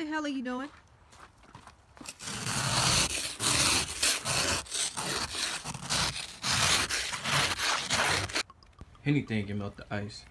the hell are you doing? Anything can melt the ice.